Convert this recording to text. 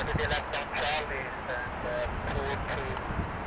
happened to the left on Charlie's and uh, pulled to uh,